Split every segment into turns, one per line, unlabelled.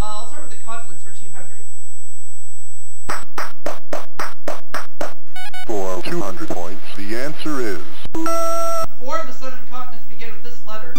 Uh, for 200.
Points, the answer is...
Four of the continents begin with this letter.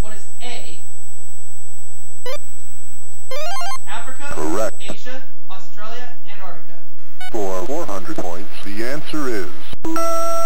What is A? Africa,
Correct.
Asia, Australia, Antarctica.
For 400 points, the answer is...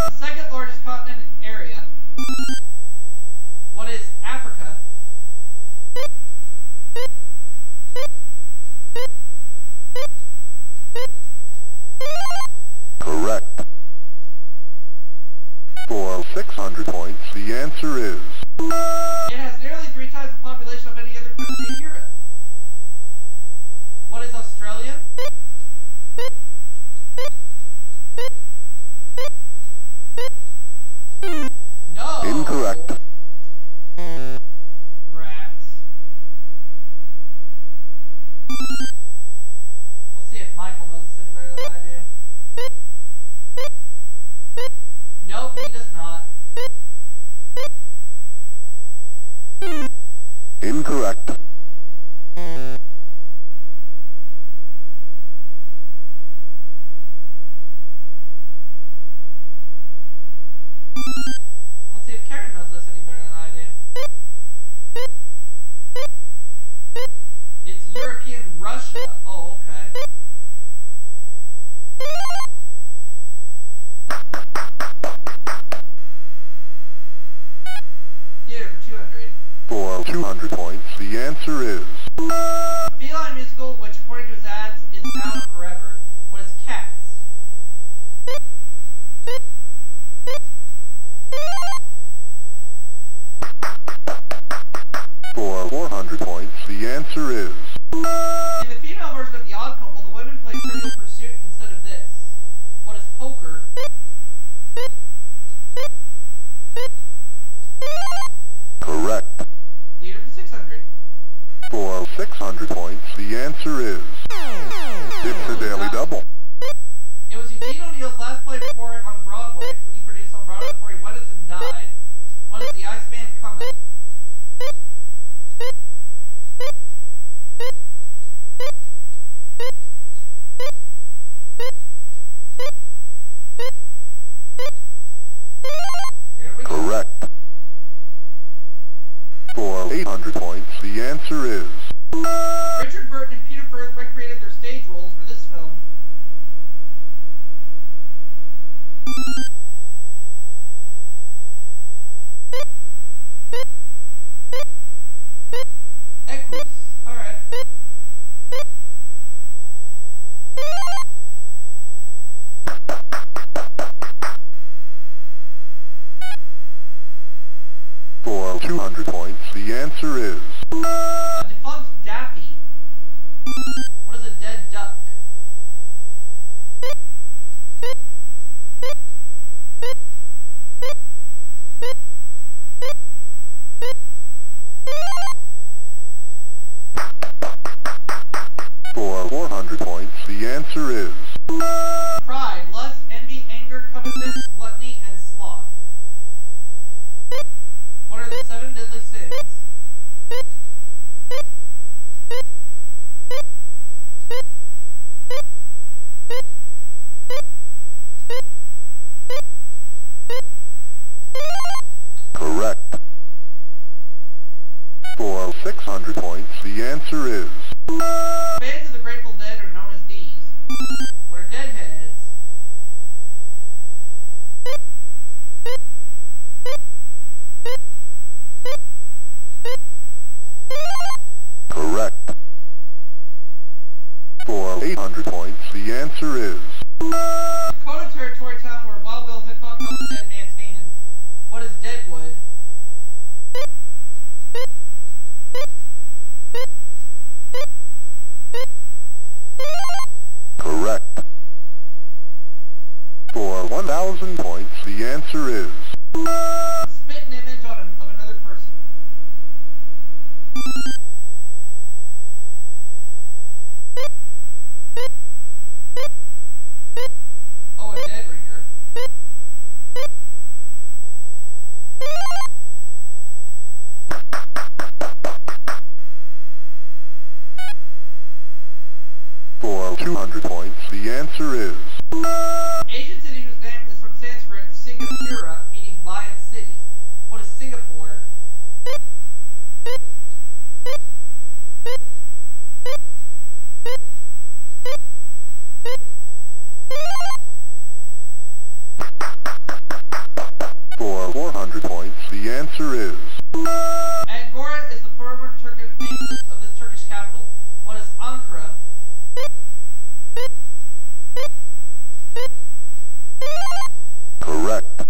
correct.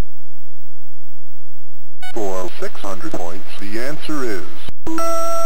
For 600 points, the answer is...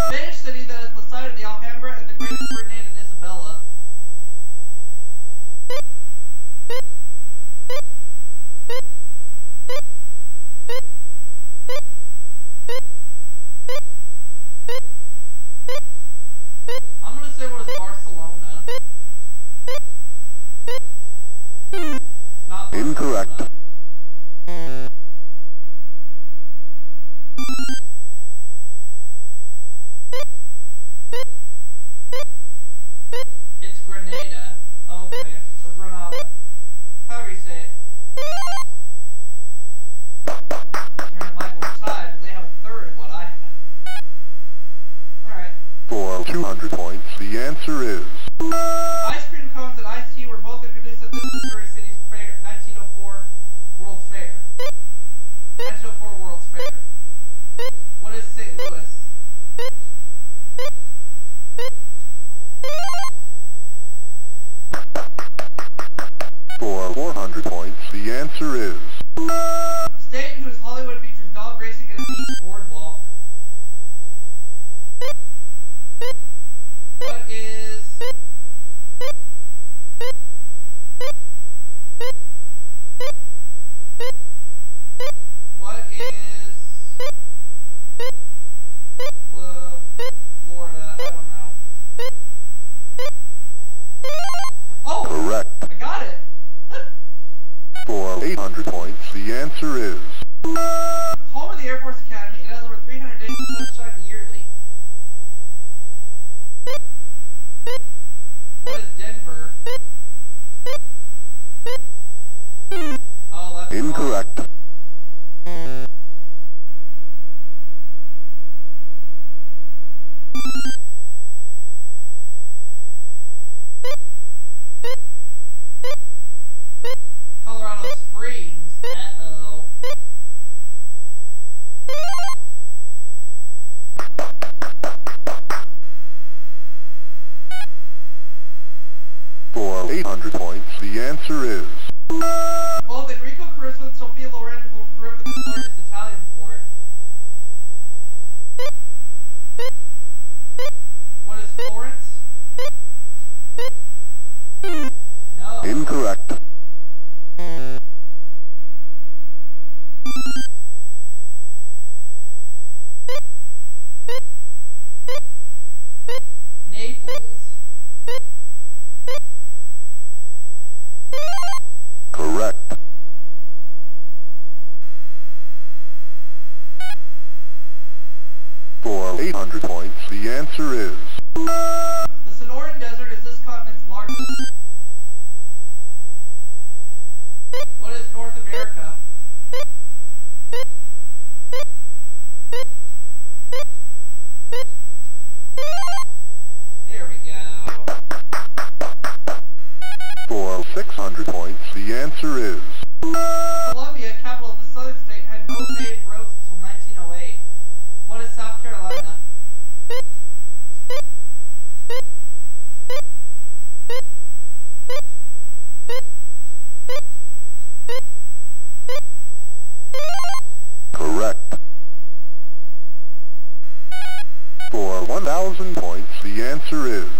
Saru.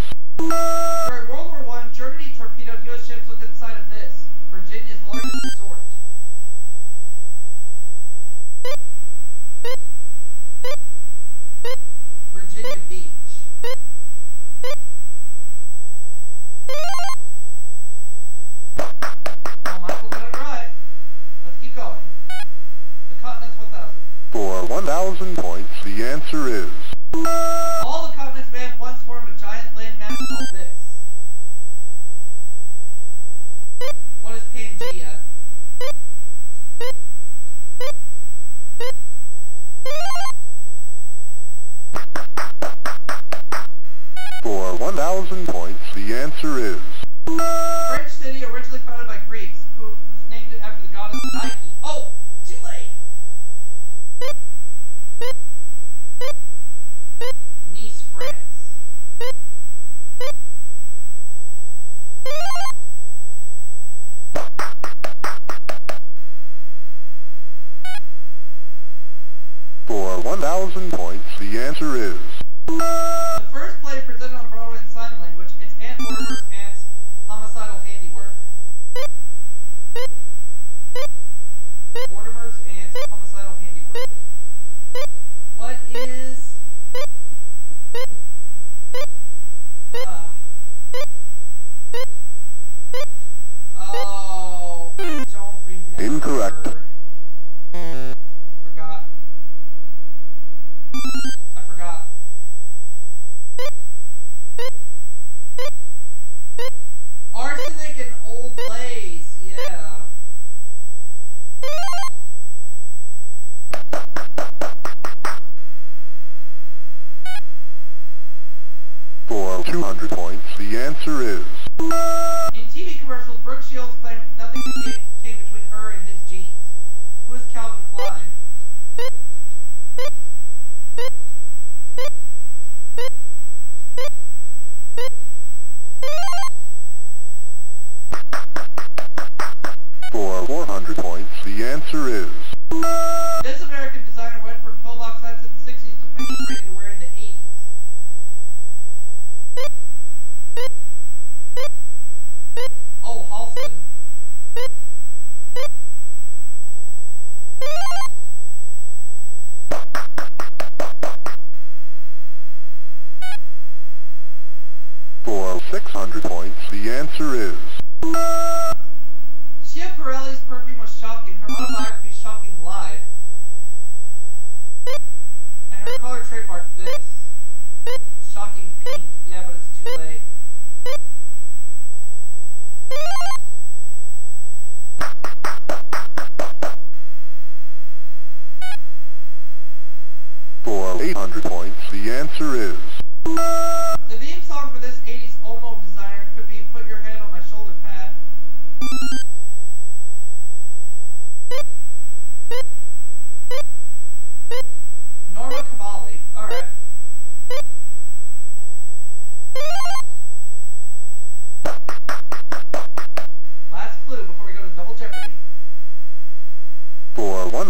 Saru.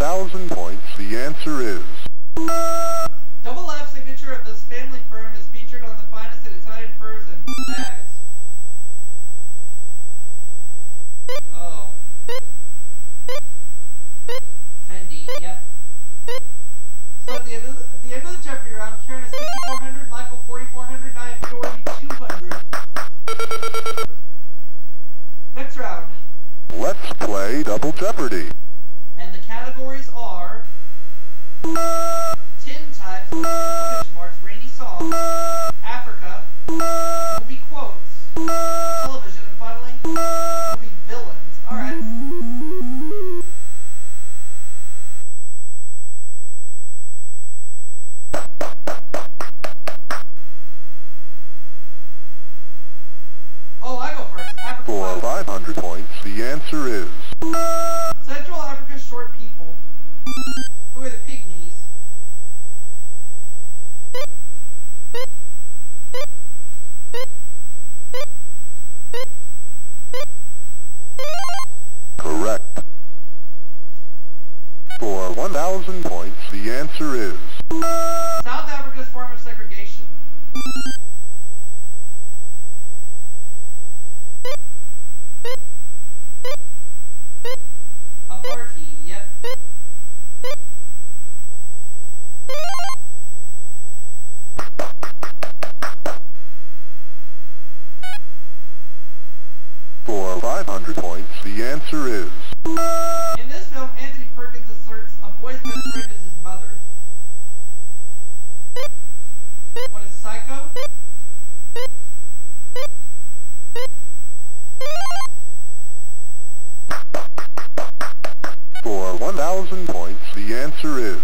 1,000 points, the answer is...
Double F signature of this family firm is featured on the finest in Italian furs and bags. Uh oh. Fendi, yep. So at the end of the, the, end of the Jeopardy round, Karen is fifty-four hundred, Michael 4,400, and I am forty-two hundred. Next round.
Let's play Double Jeopardy.
Benchmarks, rainy Africa, movie quotes, television and movie villains. Alright. Oh, I go first. Africa.
For 500 points, the answer is... through.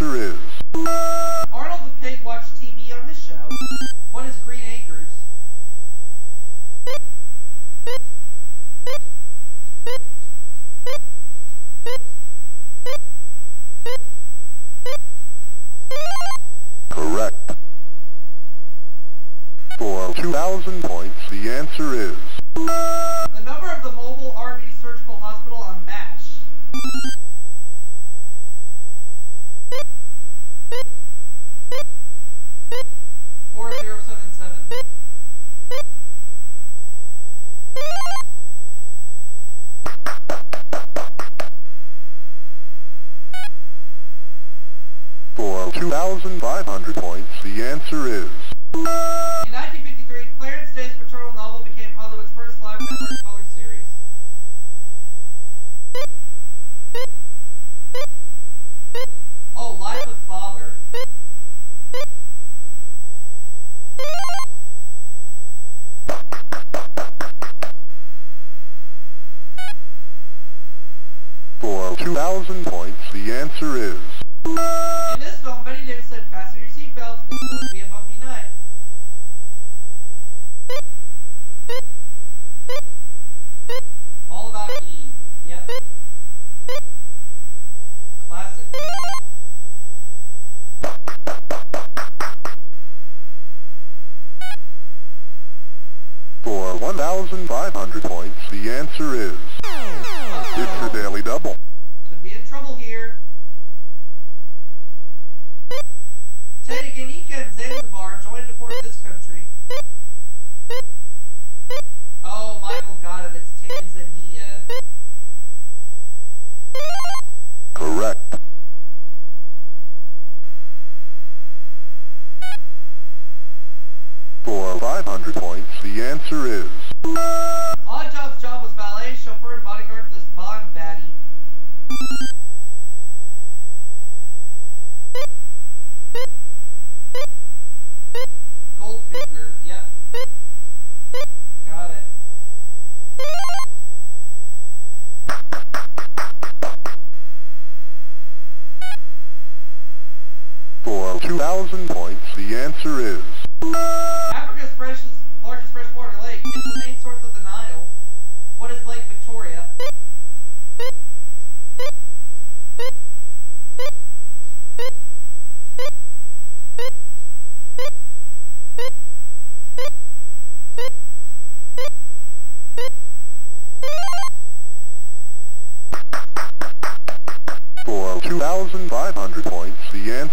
Answer is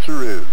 the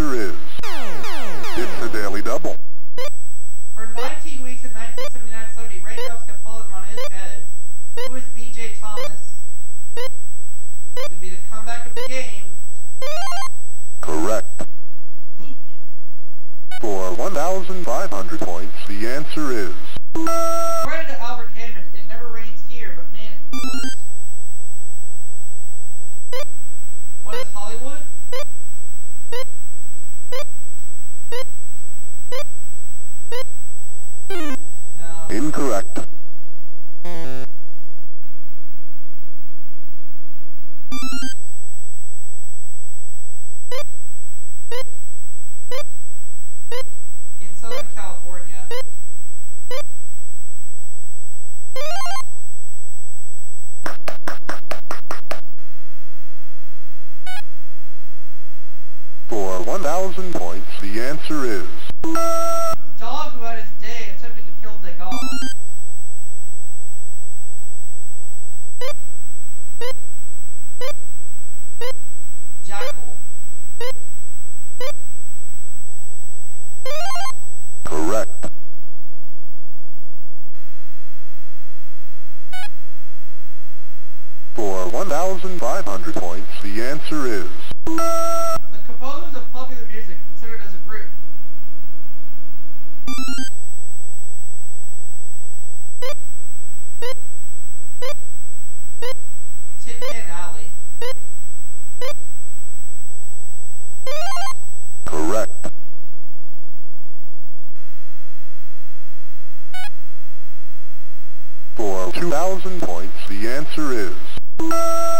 answer is...
It's
the Daily Double. For
19 weeks in 1979-70, Ray Phelps kept falling on his head. Who is B.J. Thomas? This could be the comeback of the game.
Correct. For 1,500 points, the answer is... Saru. 2,000 points, the answer is...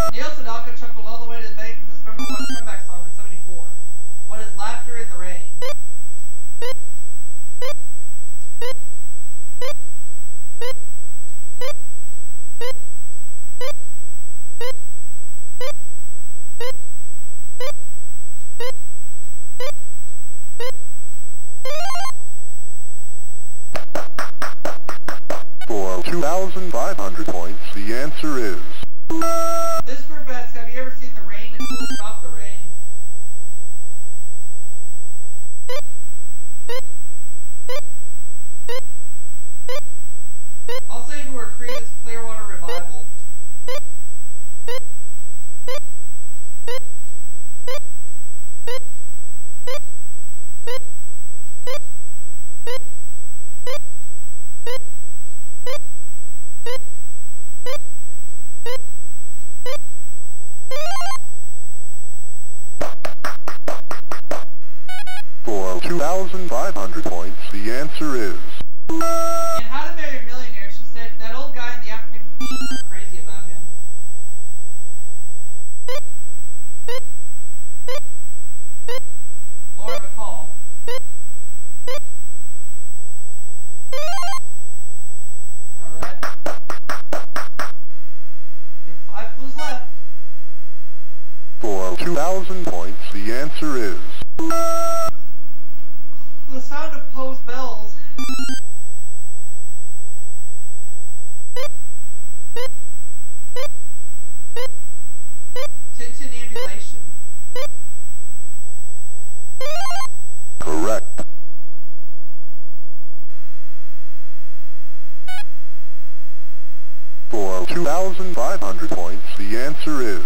through.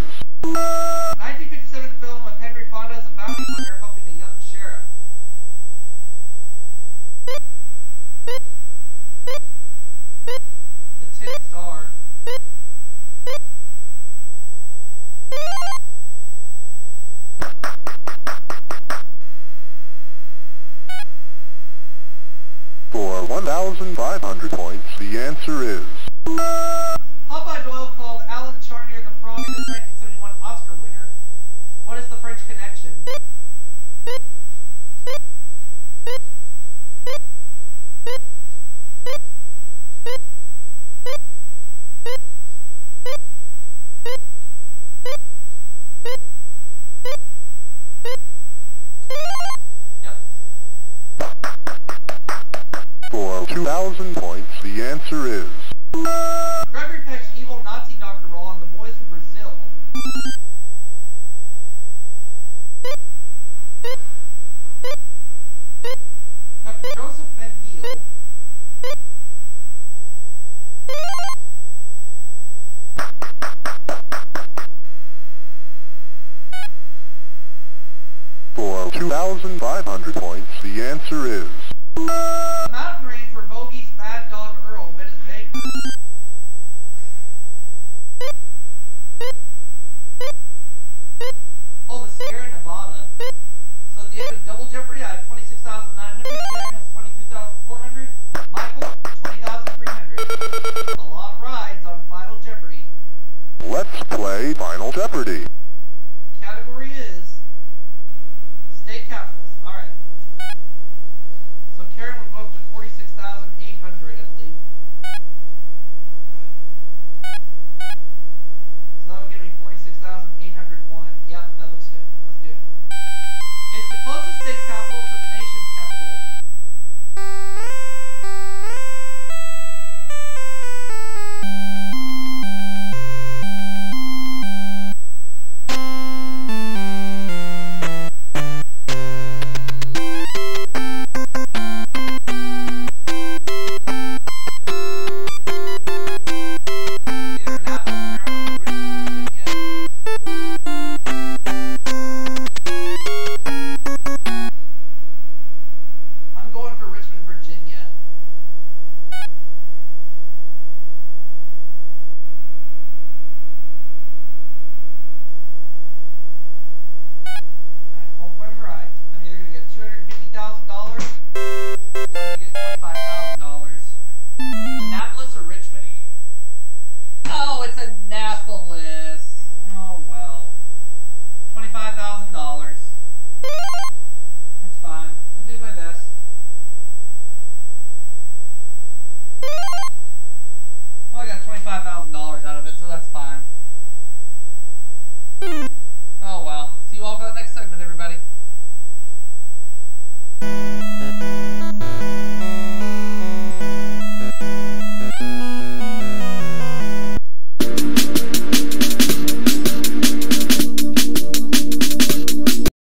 Jeopardy.